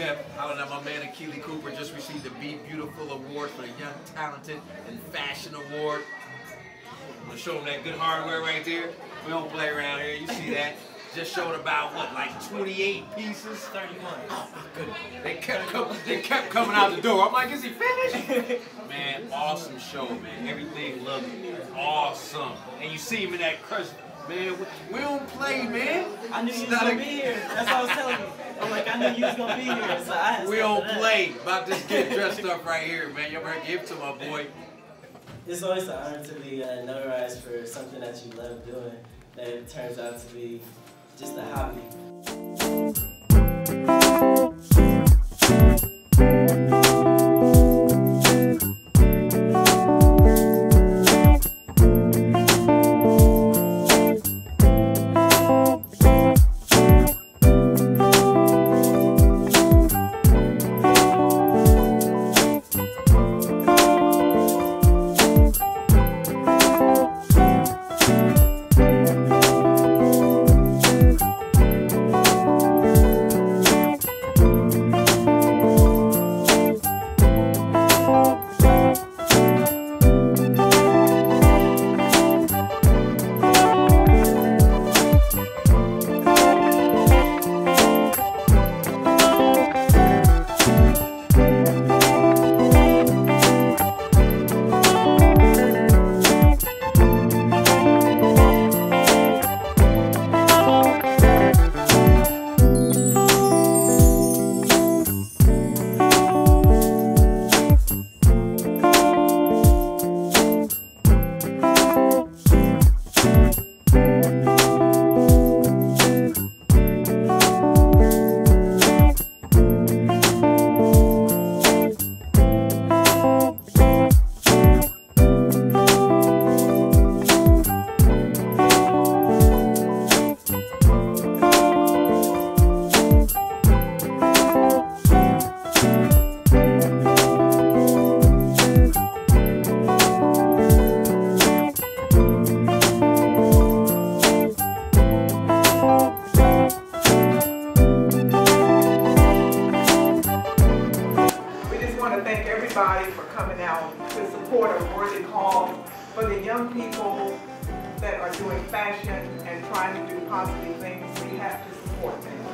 Chef. Hollering at my man Akili Cooper just received the Be Beautiful Award for the Young Talented and Fashion Award. I'm gonna show him that good hardware right there. We don't play around here. You see that? Just showed about what, like 28 pieces? 31. Oh my goodness. They kept com- they kept coming out the door. I'm like, is he finished? man, awesome show, man. Everything looked awesome. And you see him in that crush. Man, we don't play, man. I knew you was gonna be here. That's what I was telling you. I'm like, I knew you was gonna be here. So I We stuff don't play. About this get dressed up right here, man. You better give to my boy. It's always an honor to be uh, notarized for something that you love doing that turns out to be just a hobby. Everybody for coming out to support a worthy cause for the young people that are doing fashion and trying to do positive things. We have to support them.